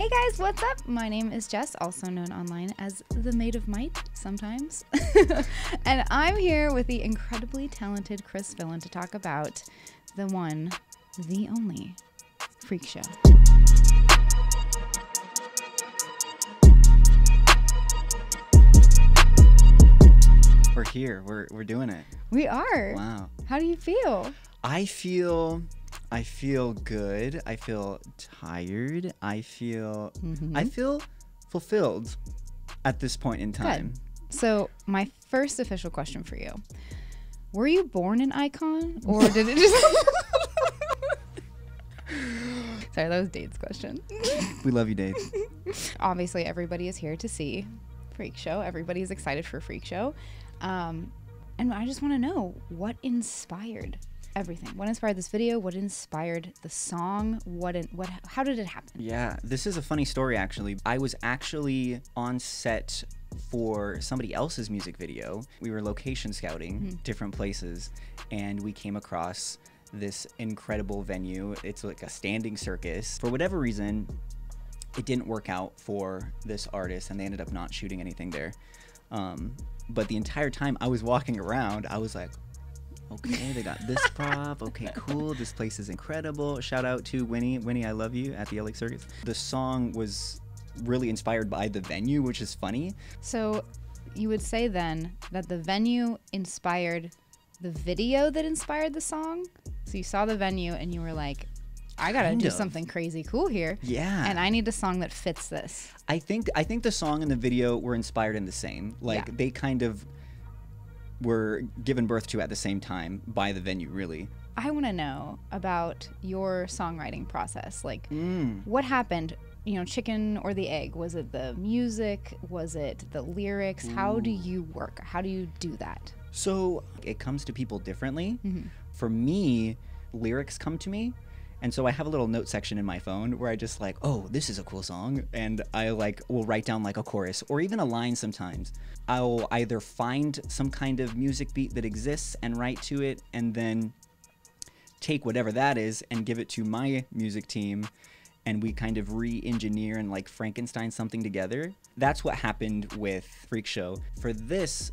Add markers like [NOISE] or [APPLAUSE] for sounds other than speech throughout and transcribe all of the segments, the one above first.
Hey guys, what's up? My name is Jess, also known online as the Maid of Might sometimes. [LAUGHS] and I'm here with the incredibly talented Chris Villain to talk about the one, the only Freak Show. We're here. We're we're doing it. We are. Wow. How do you feel? I feel I feel good. I feel tired. I feel Mm-hmm. I feel fulfilled at this point in time. So, my first official question for you Were you born an icon or did it just. [LAUGHS] Sorry, that was Dave's question. We love you, Dave. [LAUGHS] Obviously, everybody is here to see Freak Show. Everybody is excited for Freak Show. Um, and I just want to know what inspired everything. What inspired this video? What inspired the song? What? In, what? How did it happen? Yeah, this is a funny story actually. I was actually on set for somebody else's music video. We were location scouting different places and we came across this incredible venue. It's like a standing circus. For whatever reason, it didn't work out for this artist and they ended up not shooting anything there. Um, but the entire time I was walking around, I was like, okay, they got this [LAUGHS] prop. Okay, cool. This place is incredible. Shout out to Winnie. Winnie, I love you at the LA Circus. The song was really inspired by the venue, which is funny. So, you would say then that the venue inspired the video that inspired the song. So you saw the venue and you were like, I gotta Kind do of. something crazy cool here. Yeah. And I need a song that fits this. I think I think the song and the video were inspired in the same. Like Yeah. they kind of were given birth to at the same time by the venue, really. I want to know about your songwriting process. Like, Mm. what happened? You know, chicken or the egg? Was it the music? Was it the lyrics? How do you work? How do you do that? So it comes to people differently. Mm-hmm. For me, lyrics come to me. And so I have a little note section in my phone where I just like, oh, this is a cool song. And I like will write down like a chorus or even a line sometimes. I'll either find some kind of music beat that exists and write to it and then take whatever that is and give it to my music team and we kind of re-engineer and like Frankenstein something together. That's what happened with Freak Show. For this,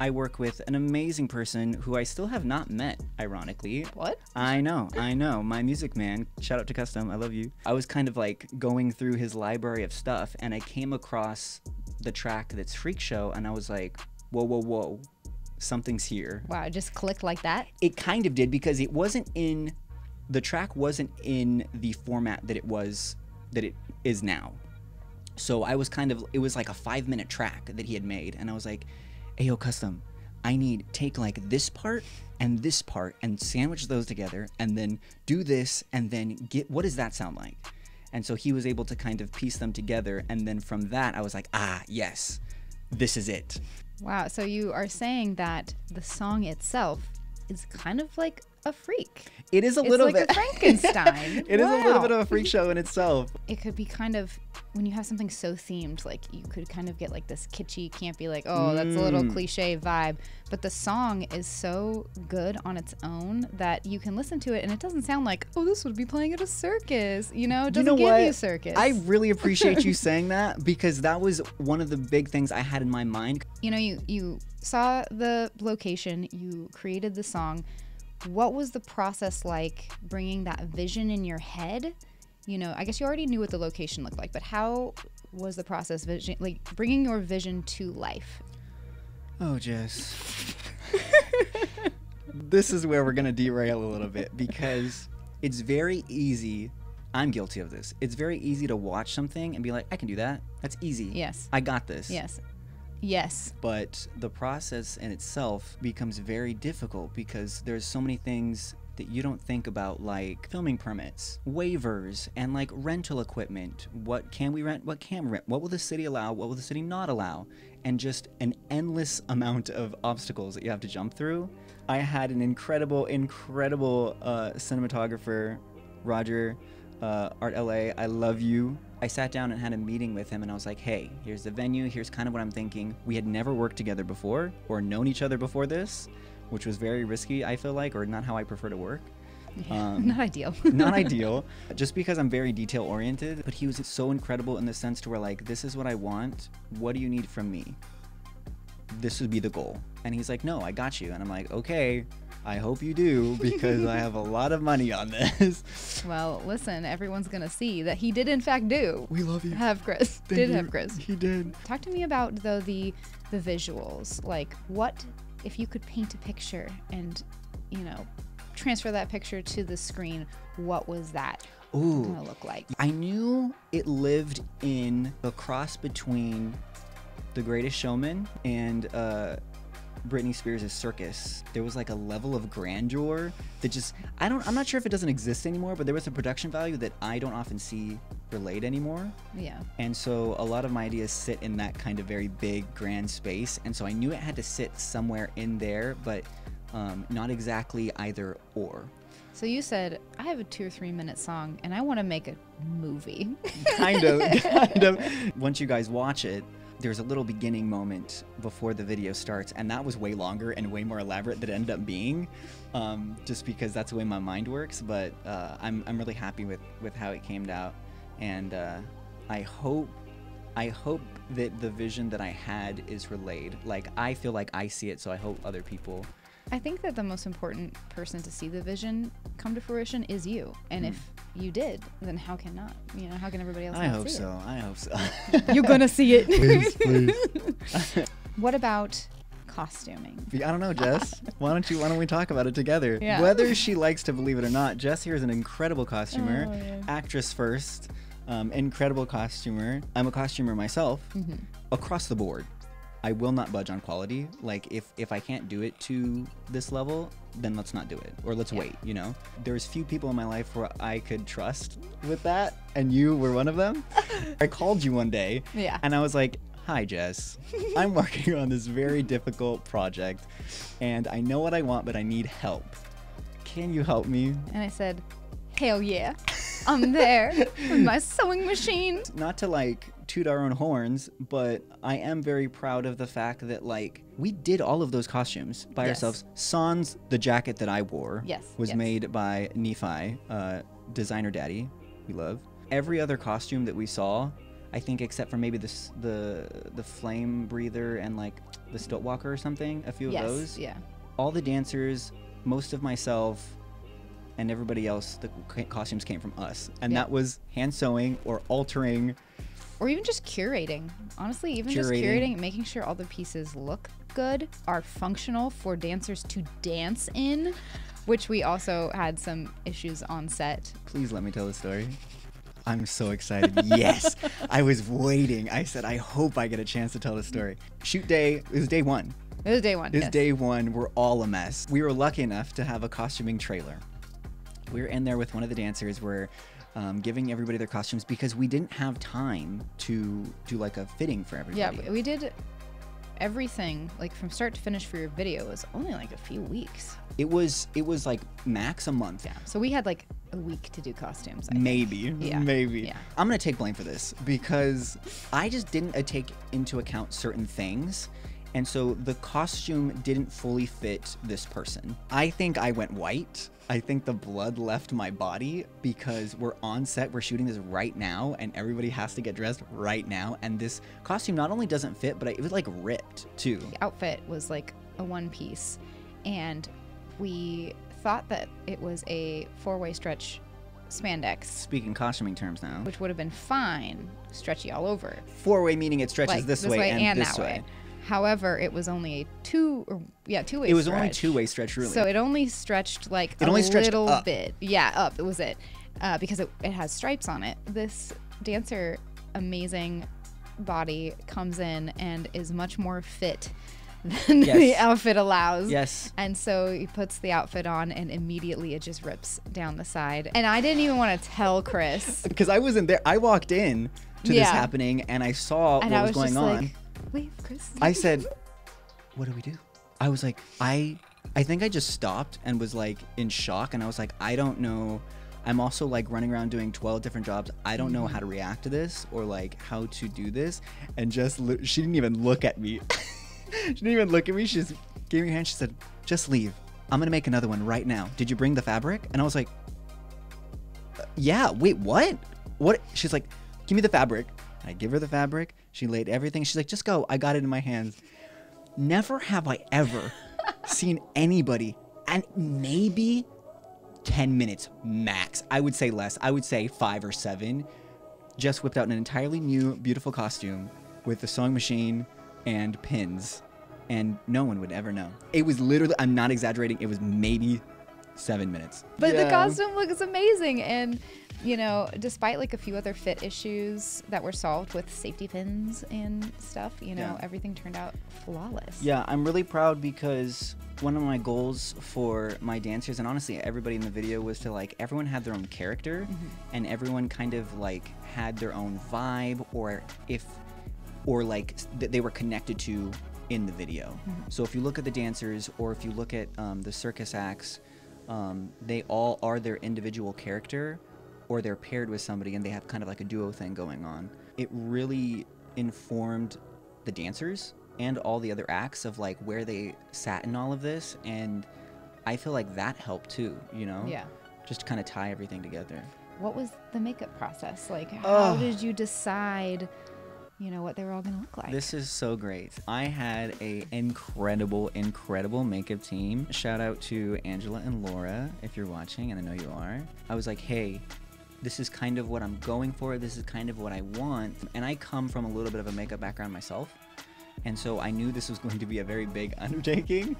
I work with an amazing person who I still have not met, ironically. What? I know, I know. My music man, shout out to Custom, I love you. I was kind of like going through his library of stuff and I came across the track that's Freak Show and I was like, whoa, whoa, whoa, something's here Wow, it just clicked like that. it kind of did because it wasn't in the track wasn't in the format that it was that it is now so i was kind of it was like a five minute track that he had made and i was like ayo custom i need take like this part and this part and sandwich those together and then do this and then get what does that sound like and so he was able to kind of piece them together and then from that i was like ah yes this is it Wow. So you are saying that the song itself is kind of like a freak. it is a It's little like bit a [LAUGHS] Frankenstein. [LAUGHS] It is a little bit of a freak show in itself it could be kind of when you have something so themed like you could kind of get like this kitschy campy like oh that's a little Mm. cliche vibe but the song is so good on its own that you can listen to it and it doesn't sound like oh this would be playing at a circus you know it doesn't you know give what? you circus I really appreciate you [LAUGHS] saying that because that was one of the big things I had in my mind. you know you you saw the location you created the song what was the process like bringing that vision in your head you know i guess you already knew what the location looked like but how was the process vision like bringing your vision to life Oh, Jess. [LAUGHS] this is where we're going to derail a little bit because it's very easy. I'm guilty of this. It's very easy to watch something and be like, I can do that. That's easy. yes I got this. yes yes But the process in itself becomes very difficult because there's so many things that you don't think about like filming permits, waivers, and like rental equipment. What can we rent? What can we rent? What will the city allow? What will the city not allow? And just an endless [LAUGHS] amount of obstacles that you have to jump through. I had an incredible, incredible uh, cinematographer, Roger, uh, Art LA. I love you. I sat down and had a meeting with him, and I was like, hey, here's the venue. Here's kind of what I'm thinking. We had never worked together before or known each other before this, which was very risky, I feel like, or not how I prefer to work. [LAUGHS] Um, Not ideal. [LAUGHS] not [LAUGHS] ideal just because i'm very detail oriented but he was so incredible in the sense to where like this is what i want what do you need from me this would be the goal and he's like no i got you and i'm like okay i hope you do [LAUGHS] because i have a lot of money on this well, listen, everyone's gonna see that he did in fact do we love you have Chris. Thank did you. have Chris. he did Talk to me about though the the visuals. Like what if you could paint a picture and, you know, transfer that picture to the screen, what was that Ooh. gonna look like? I knew it lived in a cross between The Greatest Showman and uh, Britney Spears' Circus. There was like a level of grandeur that just I don't I'm not sure if it doesn't exist anymore, but there was a production value that I don't often see relayed anymore. Yeah. And so a lot of my ideas sit in that kind of very big, grand space. And so I knew it had to sit somewhere in there, but um, not exactly either or. So you said I have a two or three minute song and I want to make a movie. kind of [LAUGHS] kind of once you guys watch it there's a little beginning moment before the video starts and that was way longer and way more elaborate than it ended up being um, just because that's the way my mind works but uh, I'm, I'm really happy with with how it came out and uh, i hope i hope that the vision that i had is relayed. Like i feel like i see it so i hope other people I think that the most important person to see the vision come to fruition is you. And if you did, then how can not? You know, how can everybody else i not hope see so i hope so? [LAUGHS] You're gonna see it. please please [LAUGHS] what about costuming? I don't know, Jess. [LAUGHS] Why don't you? Why don't we talk about it together? Yeah. Whether she likes to believe it or not, Jess here is an incredible costumer, Oh, yeah. actress first, um, incredible costumer. I'm a costumer myself, Mm-hmm. across the board. I will not budge on quality. Like if if I can't do it to this level, then let's not do it, or let's Yeah. wait. You know, there's few people in my life where I could trust with that, and you were one of them. [LAUGHS] I called you one day, Yeah. and I was like, Hi, Jess. [LAUGHS] I'm working on this very difficult project and I know what I want, but I need help. Can you help me? And I said, Hell yeah. [LAUGHS] I'm there with my sewing machine. Not to like toot our own horns, but I am very proud of the fact that like we did all of those costumes by Yes. ourselves. Sans, the jacket that I wore, Yes, was yes. made by Nephi, uh, designer daddy, we love. Every other costume that we saw, I think except for maybe the the the flame breather and like the stilt walker or something, a few of those. Yeah. all the dancers, most of myself, and everybody else, the costumes came from us. And Yeah. that was hand sewing or altering. Or even just curating. Honestly, even just Curating. curating, making sure all the pieces look good, are functional for dancers to dance in, which we also had some issues on set. Please let me tell the story. I'm so excited. [LAUGHS] yes. I was waiting. I said, I hope I get a chance to tell the story. Shoot day, it was day one. It was day one. This yes. day one, we're all a mess. We were lucky enough to have a costuming trailer. We were in there with one of the dancers. We're um, giving everybody their costumes because we didn't have time to do like a fitting for everybody. Yeah, we- did everything like from start to finish for your video was only like a few weeks. It was it was like max a month. Yeah. So we had like a week to do costumes. I think. Maybe, Yeah, maybe. yeah. I'm gonna take blame for this because I just didn't uh, take into account certain things, and so the costume didn't fully fit this person. I think I went white. I think the blood left my body because we're on set, we're shooting this right now, and everybody has to get dressed right now. And this costume not only doesn't fit, but it was like ripped too. The outfit was like a one piece, and we thought that it was a four way stretch spandex, Speaking costuming terms now, which would have been fine, stretchy all over. four way meaning it stretches like this, way, and, this that way. However, it was only a two or yeah two way. It was only two way stretch, really. So it only stretched like It a only stretched little up. bit. Yeah, up. It was it. Uh, because it, it has stripes on it. This dancer, amazing body, comes in and is much more fit [LAUGHS] than the outfit allows. yes. And so he puts the outfit on, and immediately it just rips down the side. And I didn't even want to tell Chris. [LAUGHS] because I wasn't there. I walked in to this happening and I saw And what I was, was going on. like, wait, Chris. I said, "What do we do?" I was like, "I, I think I just stopped and was like in shock." And I was like, "I don't know." I'm also like running around doing 12 different jobs. I don't know how to react to this or like how to do this. And just she didn't even look at me. [LAUGHS] she didn't even look at me. She just gave me a hand. She said, "Just leave. I'm gonna make another one right now. Did you bring the fabric? And I was like, "Uh, yeah. Wait, what? What? She's like, give me the fabric. I give her the fabric. She laid everything. She's like, just go. I got it in my hands. Never have I ever [LAUGHS] seen anybody, and maybe 10 minutes max. I would say less. I would say five or seven. Just whipped out an entirely new, beautiful costume with the sewing machine and pins, and no one would ever know. It was literally, I'm not exaggerating, it was maybe seven minutes. But the costume looks amazing and you know, despite like a few other fit issues that were solved with safety pins and stuff, you know, Yeah. everything turned out flawless. Yeah, I'm really proud because one of my goals for my dancers and honestly everybody in the video was to like everyone had their own character and everyone kind of like had their own vibe or if or like that they were connected to in the video. So if you look at the dancers or if you look at um, the circus acts, um, they all are their individual character or they're paired with somebody and they have kind of like a duo thing going on. It really informed the dancers and all the other acts of like where they sat in all of this and I feel like that helped too, you know? Yeah. Just to kind of tie everything together. What was the makeup process? Like how did you decide, you know, what they were all gonna look like? This is so great. I had a incredible, incredible makeup team. Shout out to Angela and Laura if you're watching, and I know you are. I was like, hey, this is kind of what I'm going for. This is kind of what I want. And I come from a little bit of a makeup background myself. And so I knew this was [LAUGHS] going to be a very big [LAUGHS] undertaking.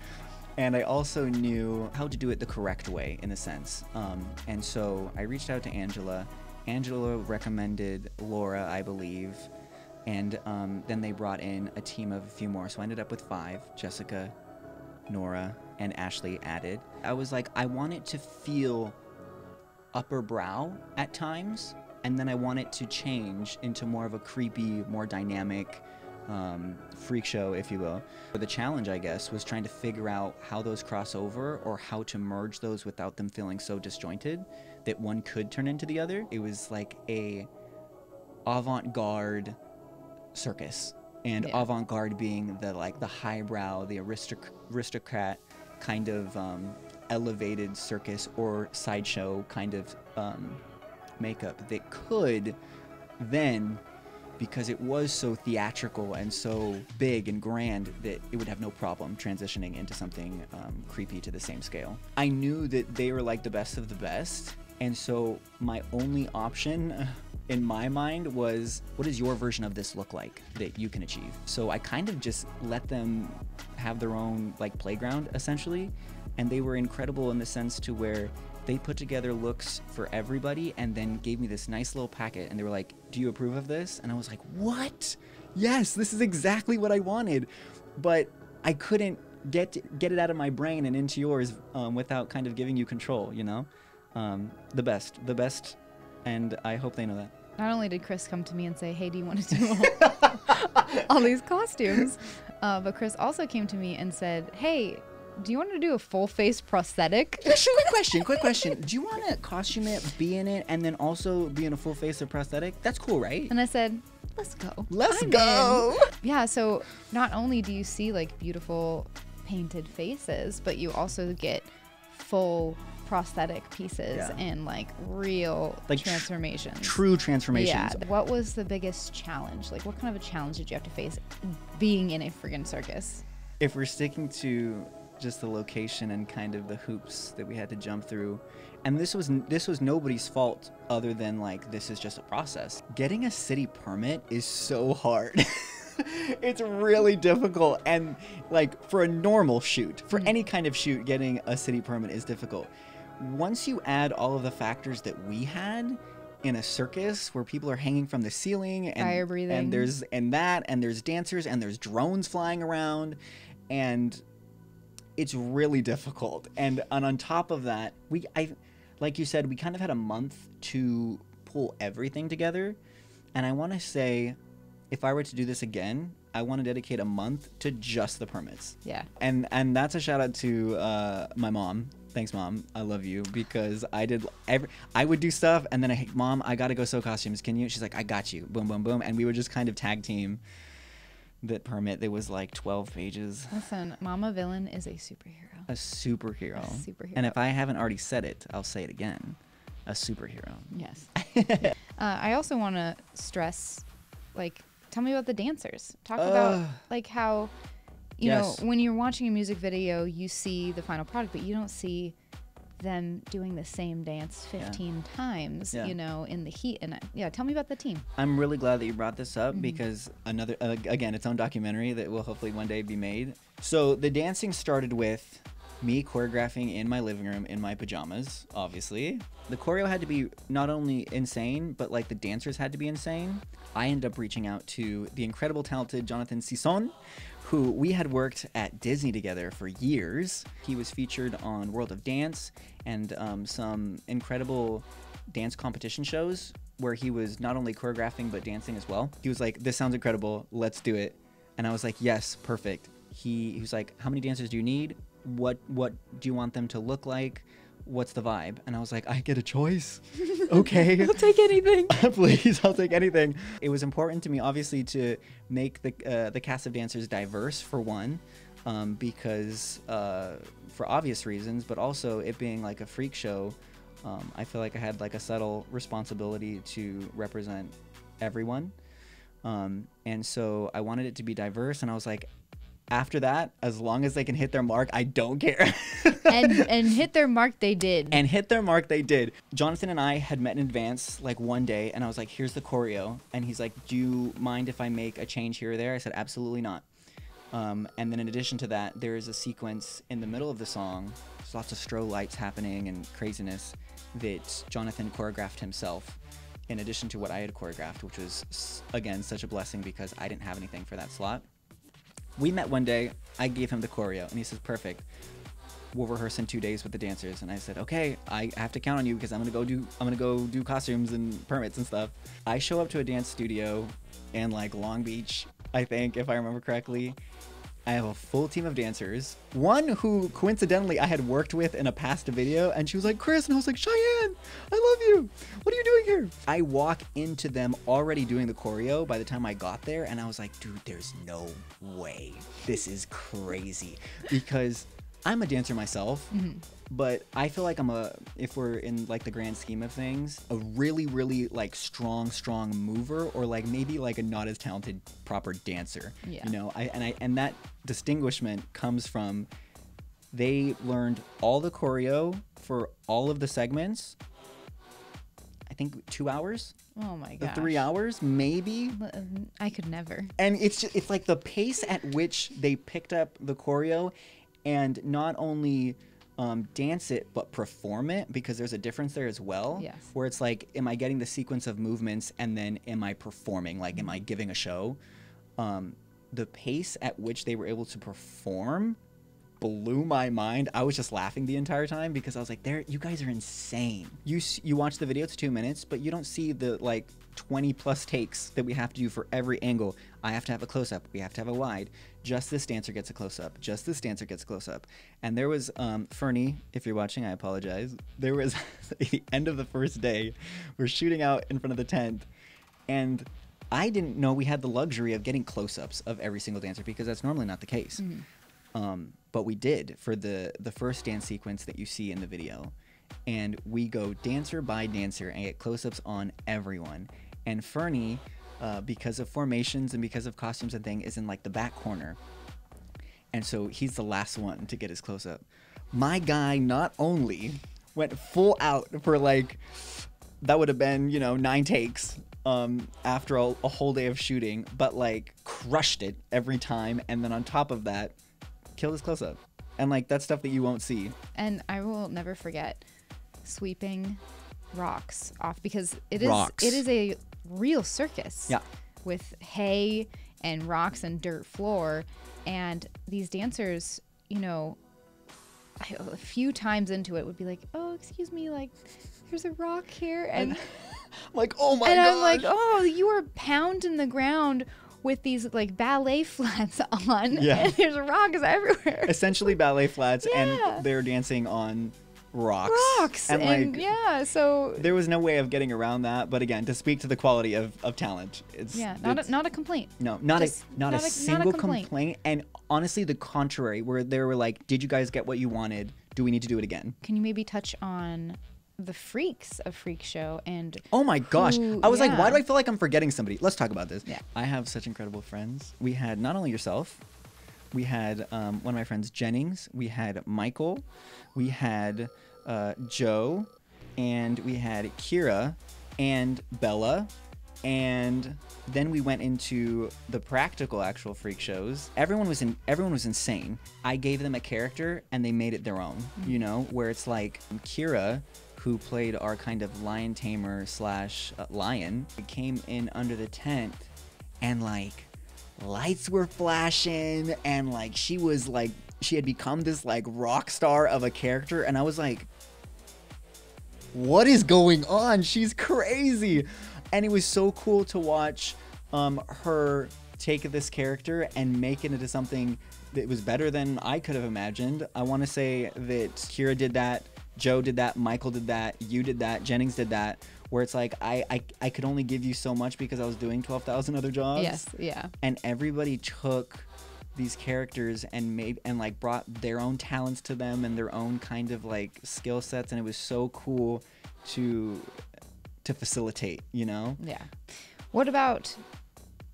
And I also knew how to do it the correct way, in a sense. Um, and so I reached out to Angela. Angela recommended Laura, I believe. And um, then they brought in a team of a few more. So I ended up with five Jessica, Nora, and Ashley added. I was like, I want it to feel upper brow at times, and then I want it to change into more of a creepy, more dynamic um, freak show, if you will. But the challenge, I guess, was trying to figure out how those cross over or how to merge those without them feeling so disjointed that one could turn into the other. It was like a avant-garde circus and Yeah. avant-garde being the like the highbrow the aristoc- aristocrat kind of um, elevated circus or sideshow kind of um, makeup that could then because it was so theatrical and so big and grand that it would have no problem transitioning into something um, creepy to the same scale. I knew that they were like the best of the best, and so my only option in my mind was what does your version of this look like that you can achieve? So I kind of just let them have their own like playground essentially, and they were incredible in the sense to where they put together looks for everybody and then gave me this nice little packet and they were like do you approve of this? And i was like what? Yes this is exactly what i wanted. But i couldn't get get it out of my brain and into yours um, without kind of giving you control you know? Um, the best the best. And i hope they know that. Not only did Chris come to me and say, "Hey, do you want to do all, all these costumes?" [LAUGHS] Uh, but Chris also came to me and said, "Hey, do you want to do a full face prosthetic?" [LAUGHS] quick question quick question do you want to costume it be in it and then also be in a full face of prosthetic that's cool right And I said, "Let's go. Let's I'm go." in." Yeah. So not only do you see like beautiful painted faces, but you also get full prosthetic pieces Yeah. and like real Like tr- transformations. true transformations Yeah. What was the biggest challenge? Like, what kind of a challenge did you have to face being in a friggin' circus? if we're sticking to just the location and kind of the hoops that we had to jump through. And this was this was nobody's fault other than like this is just a process. Getting a city permit is so hard. [LAUGHS] It's really difficult. And like for a normal shoot for mm-hmm. any kind of shoot getting a city permit is difficult. Once you add all of the factors that we had in a circus where people are hanging from the ceiling and, Fire breathing. and there's and that and there's dancers and there's drones flying around and it's really difficult and, and on top of that we i like you said we kind of had a month to pull everything together and i want to say if i were to do this again i want to dedicate a month to just the permits Yeah. and and that's a shout out to uh, my mom. Thanks, mom. I love you because I did every. I would do stuff, and then I, mom, I gotta go sew costumes. Can you? She's like, I got you. Boom, boom, boom, and we would just kind of tag team that permit that was like 12 pages. Listen, Mama Villain is a superhero. A superhero. A superhero. And if I haven't already said it, I'll say it again. A superhero. Yes. [LAUGHS] uh, I also want to stress, like, tell me about the dancers. Talk about like how, you Yes. know, when you're watching a music video, you see the final product, but you don't see them doing the same dance 15 times, Yeah. you know, in the heat. And uh, yeah, tell me about the team. I'm really glad that you brought this Mm-hmm. up because another uh, again, its own documentary that will hopefully one day be made. So the dancing started with me choreographing in my living room in my pajamas, obviously. The choreo had to be not only insane, but like the dancers had to be insane. I ended up reaching out to the incredible talented Jonathan Sisson, who we had worked at Disney together for years. He was featured on World of Dance and um, some incredible dance competition shows where he was not only choreographing but dancing as well. He was like, "This sounds incredible. Let's do it." And I was like, "Yes, perfect." He, he was like, "How many dancers do you need? What what do you want them to look like? What's the vibe?" And I was like, "I get a choice." [LAUGHS] okay. I'll take anything. [LAUGHS] Please, I'll take anything. It was important to me, obviously, to make the uh, the cast of dancers diverse for one, um, because uh, for obvious reasons, but also it being like a freak show, um, I feel like I had like a subtle responsibility to represent everyone, um, and so I wanted it to be diverse, and I was like. After that, as long as they can hit their mark, I don't care. [LAUGHS] and and hit their mark they did. and hit their mark they did. Jonathan and i had met in advance like one day and i was like here's the choreo. And he's like do you mind if i make a change here or there? I said absolutely not. Um, and then in addition to that there is a sequence in the middle of the song there's lots of strobe lights happening and craziness that jonathan choreographed himself in addition to what i had choreographed which was again such a blessing because i didn't have anything for that slot we met one day i gave him the choreo and he says perfect. We'll rehearse in two days with the dancers. And i said okay i have to count on you because i'm gonna go do i'm gonna go do costumes and permits and stuff. I show up to a dance studio in like long beach i think if i remember correctly i have a full team of dancers. One who coincidentally i had worked with in a past video and she was like chris and i was like cheyenne i love you. What are you doing here? I walk into them already doing the choreo by the time i got there and i was like dude there's no way. This is crazy. Because I'm a dancer myself, mm-hmm. but I feel like I'm a if we're in like the grand scheme of things, a really really like strong strong mover or like maybe like a not as talented proper dancer. Yeah. You know, I and I and that distinguishment comes from they learned all the choreo for all of the segments. I think 2 hours, oh my god. 3 hours maybe um, I could never. and it's just, it's like the pace at which they picked up the choreo and not only um, dance it but perform it because there's a difference there as well Yes. where it's like am i getting the sequence of movements and then am i performing like am i giving a show um, the pace at which they were able to perform blew my mind. I was just laughing the entire time because I was like, "There, you guys are insane." You you watch the video; it's two minutes, but you don't see the like twenty plus takes that we have to do for every angle. I have to have a close up. We have to have a wide. Just this dancer gets a close up. Just this dancer gets a close up. And there was um, Fernie. If you're watching, I apologize. There was [LAUGHS] the end of the first day, we're shooting out in front of the tent, and I didn't know we had the luxury of getting close-ups of every single dancer because that's normally not the case. Um, but we did for the the first dance sequence that you see in the video, and we go dancer by dancer and get close-ups on everyone. And Fernie, uh, because of formations and because of costumes and thing, is in like the back corner, and so he's the last one to get his close-up. My guy not only went full out for like that would have been you know nine takes um, after a, a whole day of shooting, but like crushed it every time, and then on top of that, killed his close up, and like that's stuff that you won't see. And I will never forget sweeping rocks off because it is Rocks. it is a real circus. Yeah. With hay and rocks and dirt floor and these dancers, you know, I, a few times into it would be like, "Oh, excuse me, like there's a rock here." And [LAUGHS] like oh my god and god! I'm like, "Oh, you are pounding the ground with these like ballet [LAUGHS] flats on Yeah. and [LAUGHS] there's rocks everywhere." essentially ballet flats, Yeah. and they're dancing on rocks. rocks And, and, like, yeah so there was no way of getting around that. But again, to speak to the quality of, of talent, it's yeah not it's- a, not a complaint no, not just a not, not a, a- not a single complaint. complaint. And honestly, the contrary, where they were like, "Did you guys get what you wanted? Do we need to do it again?" can you maybe touch on the freaks of freak show and Oh my gosh. Who- I was like, why do I feel like I'm forgetting somebody? Let's talk about this. Yeah. I have such incredible friends. We had not only yourself, we had um, one of my friends, Jennings, we had Michael, we had uh, Joe, and we had Kira and Bella. And then we went into the practical actual freak shows. Everyone was in everyone was insane. I gave them a character and they made it their own. You know, where it's like Kira who played our kind of lion tamer slash uh, lion, came in under the tent and like lights were flashing and like she was like she had become this like rock star of a character and I was like what is going on? She's crazy. And it was so cool to watch um, her take this character and make it into something that was better than I could have imagined. I want to say that Kira did that, Joe did that, Michael did that, you did that, Jennings did that, where it's like I, I, I could only give you so much because I was doing 12,000 other jobs yes yeah and everybody took these characters and made and like brought their own talents to them and their own kind of like skill sets and it was so cool to to facilitate you know Yeah. What about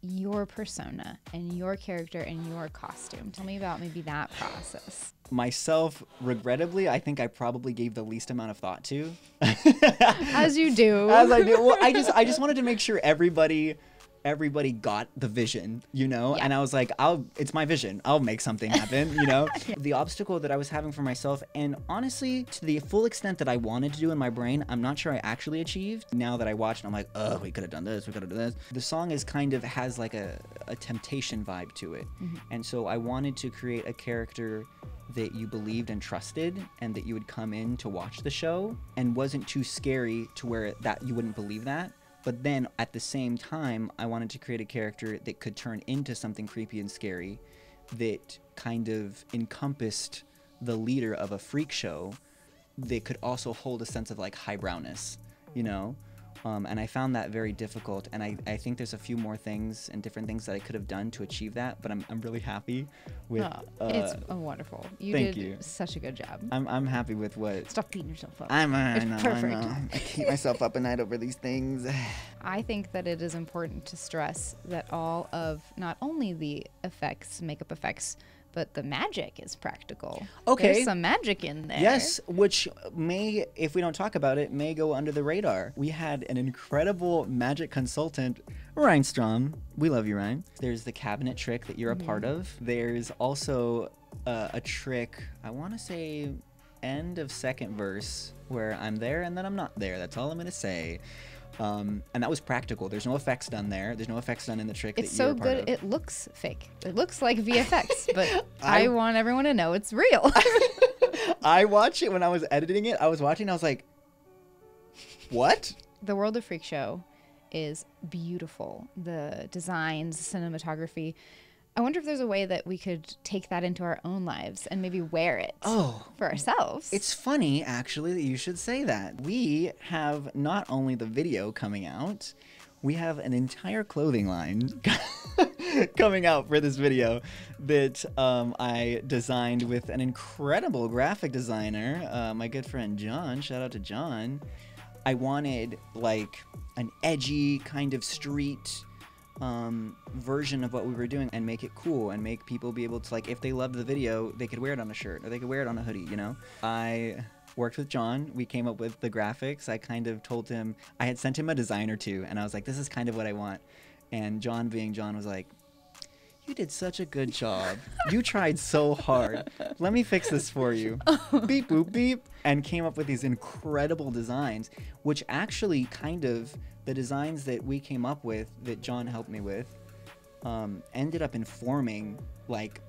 your persona and your character and your costume? Tell me about maybe that process. Myself regrettably i think i probably gave the least amount of thought to As you do. [LAUGHS] as i do well i just i just wanted to make sure everybody everybody got the vision you know? Yeah. and i was like i'll it's my vision. I'll make something happen you know? [LAUGHS] The obstacle that i was having for myself and honestly to the full extent that i wanted to do in my brain i'm not sure i actually achieved. Now that i watched i'm like oh we could have done this we could have done this. The song is kind of has like a, a temptation vibe to it. Mm-hmm. And so i wanted to create a character that you believed and trusted and that you would come in to watch the show and wasn't too scary to where that you wouldn't believe that but then at the same time i wanted to create a character that could turn into something creepy and scary that kind of encompassed the leader of a freak show that could also hold a sense of like highbrowness you know um, and i found that very difficult and I, I think there's a few more things and different things that i could have done to achieve that but i'm, I'm really happy with Oh, uh, it's uh, wonderful. You thank did you. such a good job. I'm, I'm happy with what Stop beating yourself up. I'm. I It's know, perfect. I know. I keep myself up at night over these things. [SIGHS] I think that it is important to stress that all of not only the effects, makeup effects, but the magic is practical. Okay. There's some magic in there. Yes, which may, if we don't talk about it, may go under the radar. We had an incredible magic consultant, Ryan Strom. We love you, Ryan. There's the cabinet trick that you're a part of. There's also uh, a trick, I want to say end of second verse, where I'm there and then I'm not there. That's all I'm going to say. Um, and that was practical. There's no effects done there. There's no effects done in the trick. It's so good. of. It looks fake. It looks like VFX, [LAUGHS] but I- I want everyone to know it's real. [LAUGHS] I watched it when I was editing it. I was watching. I was like, "What?" the World of Freak Show is beautiful. The designs, cinematography. I wonder if there's a way that we could take that into our own lives and maybe wear it Oh, for ourselves. It's funny, actually, that you should say that. We have not only the video coming out, we have an entire clothing line [LAUGHS] coming out for this video that um, I designed with an incredible graphic designer, uh, my good friend John. Shout out to John. I wanted like an edgy kind of street um, version of what we were doing and make it cool and make people be able to like if they loved the video they could wear it on a shirt or they could wear it on a hoodie you know i worked with john we came up with the graphics i kind of told him i had sent him a design or two and i was like this is kind of what i want and john being john was like you did such a good job. You tried so hard. Let me fix this for you. [LAUGHS] beep, boop, beep. And came up with these incredible designs, which actually kind of the designs that we came up with, that John helped me with, um, ended up informing like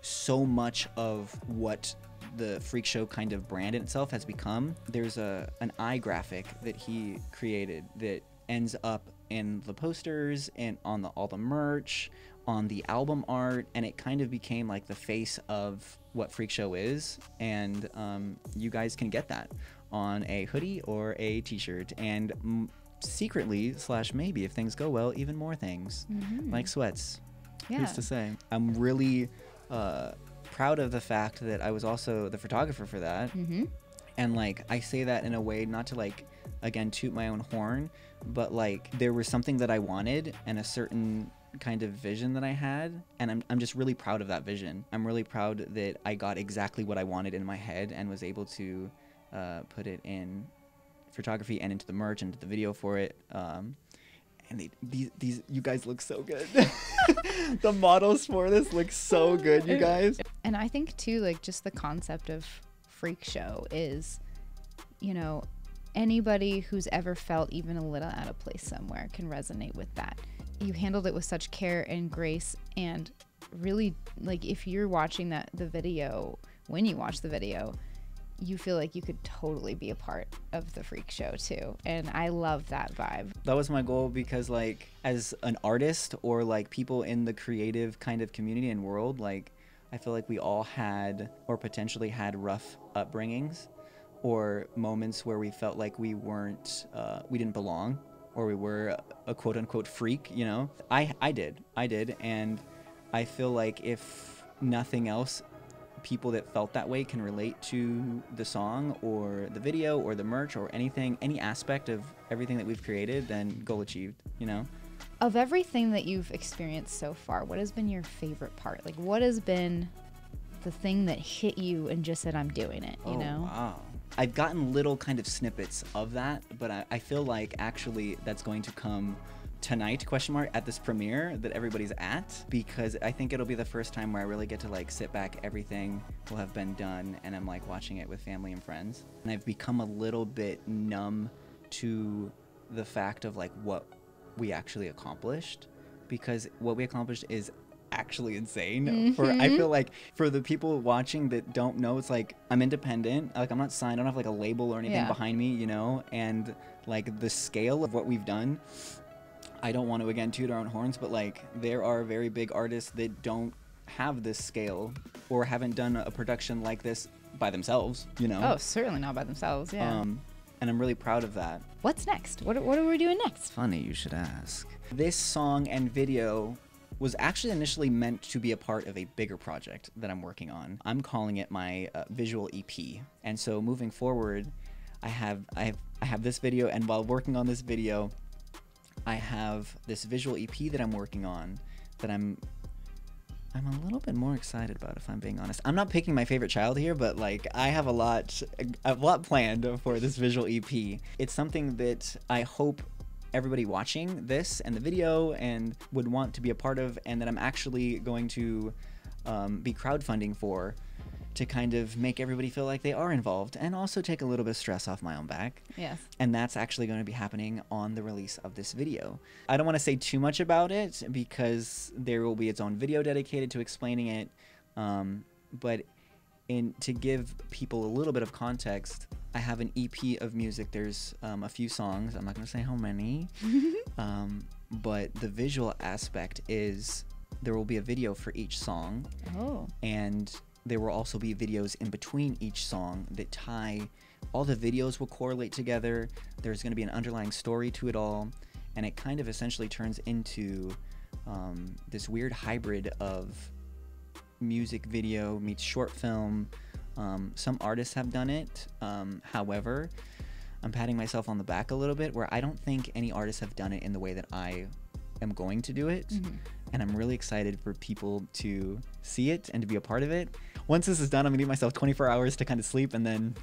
so much of what the freak show kind of brand itself has become there's a an eye graphic that he created that ends up in the posters and on the all the merch on the album art, and it kind of became like the face of what Freak Show is. And um, you guys can get that on a hoodie or a T-shirt, and secretly slash maybe if things go well, even more things like sweats. Yeah. Who's to say? I'm really uh, proud of the fact that I was also the photographer for that. Mm-hmm. And like I say that in a way not to like again toot my own horn, but like there was something that I wanted and a certain kind of vision that I had and I'm I'm just really proud of that vision. I'm really proud that I got exactly what I wanted in my head and was able to uh, put it in photography and into the merch and into the video for it. Um, and they, these these you guys look so good. [LAUGHS] the models for this look so [LAUGHS] good, you guys. And I think too, like just the concept of freak show is, you know, anybody who's ever felt even a little out of place somewhere can resonate with that. You handled it with such care and grace and really like if you're watching that the video, when you watch the video, you feel like you could totally be a part of the freak show too. And I love that vibe. that was my goal because like as an artist or like people in the creative kind of community and world like i feel like we all had or potentially had rough upbringings or moments where we felt like we weren't uh, we didn't belong or we were a quote unquote freak you know i i did i did and i feel like if nothing else people that felt that way can relate to the song or the video or the merch or anything, any aspect of everything that we've created, then goal achieved, you know? Of everything that you've experienced so far, what has been your favorite part? Like, what has been the thing that hit you and just said, I'm doing it, you Oh, know? Wow. I've gotten little kind of snippets of that, but I, I feel like actually that's going to come tonight question mark at this premiere that everybody's at because i think it'll be the first time where i really get to like sit back everything will have been done and i'm like watching it with family and friends. And i've become a little bit numb to the fact of like what we actually accomplished because what we accomplished is actually insane. For i mm-hmm. feel like for the people watching that don't know it's like i'm independent like i'm not signed i don't have like a label or anything Yeah. behind me you know? And like the scale of what we've done I don't want to again toot our own horns, but like there are very big artists that don't have this scale or haven't done a production like this by themselves, you know? Oh, certainly not by themselves. Yeah. Um, and I'm really proud of that. What's next? What, what are we doing next? Funny you should ask. This song and video was actually initially meant to be a part of a bigger project that I'm working on. I'm calling it my uh, visual EP. And so moving forward, I have I have I have this video and while working on this video, I have this visual EP that I'm working on that I'm I'm a little bit more excited about if I'm being honest. I'm not picking my favorite child here, but like I have a lot a lot planned for this visual EP. It's something that I hope everybody watching this and the video and would want to be a part of and that I'm actually going to um, be crowdfunding for to kind of make everybody feel like they are involved and also take a little bit of stress off my own back Yes. and that's actually going to be happening on the release of this video. I don't want to say too much about it because there will be its own video dedicated to explaining it. Um, but in to give people a little bit of context, I have an EP of music. There's um, a few songs. I'm not going to say how many, [LAUGHS] um, but the visual aspect is there will be a video for each song Oh. and there will also be videos in between each song that tie all the videos will correlate together. There's going to be an underlying story to it all and it kind of essentially turns into um, this weird hybrid of music video meets short film. Um, some artists have done it um, however i'm patting myself on the back a little bit where i don't think any artists have done it in the way that i am going to do it. And i'm really excited for people to see it and to be a part of it once this is done i'm gonna give myself 24 hours to kind of sleep and then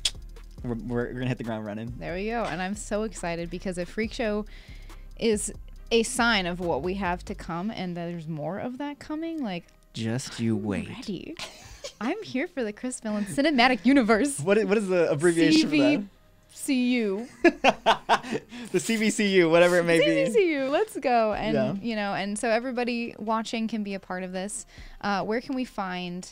we're, we're, gonna hit the ground running There we go. And I'm so excited because a freak show is a sign of what we have to come and there's more of that coming. Like, just you wait ready. [LAUGHS] I'm here for the Chris Villain Cinematic Universe. what is, what is the abbreviation CVCU. for that [LAUGHS] the cvcu whatever it may be CVCU. Let's go. And, Yeah. you know, and so everybody watching can be a part of this. Uh, where can we find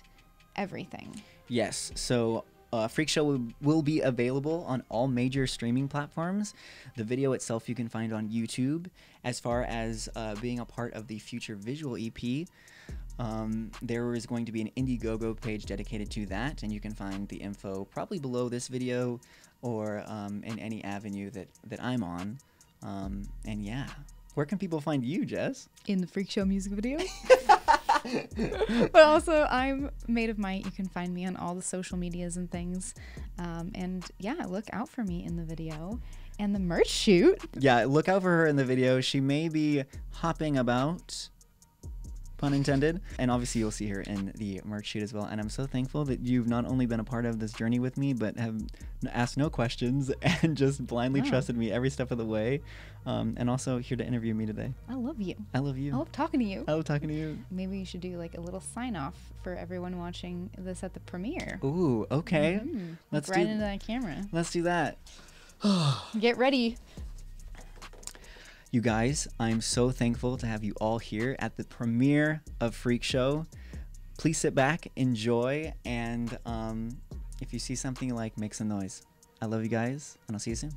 everything? Yes. So Uh, Freak Show will, will be available on all major streaming platforms. The video itself you can find on YouTube. As far as uh, being a part of the future visual EP, um, there is going to be an Indiegogo page dedicated to that, and you can find the info probably below this video or um, in any avenue that, that I'm on. Um, and yeah, where can people find you, Jess? In the Freak Show music video. [LAUGHS] [LAUGHS] but also, I'm made of might. You can find me on all the social medias and things. Um, and yeah, look out for me in the video and the merch shoot. Yeah, look out for her in the video. She may be hopping about pun intended. And obviously, you'll see her in the merch shoot as well. And I'm so thankful that you've not only been a part of this journey with me, but have asked no questions [LAUGHS] and just blindly Wow. trusted me every step of the way. Um, and also here to interview me today. I love you. I love you. I love talking to you. I love talking to you. Maybe you should do like a little sign off for everyone watching this at the premiere. Ooh, okay. Mhm. Let's right do- into that camera. Let's do that. Get ready. You guys, I'm so thankful to have you all here at the premiere of Freakshow. Please sit back, enjoy, and um, if you see something you like, make some noise. I love you guys, and I'll see you soon.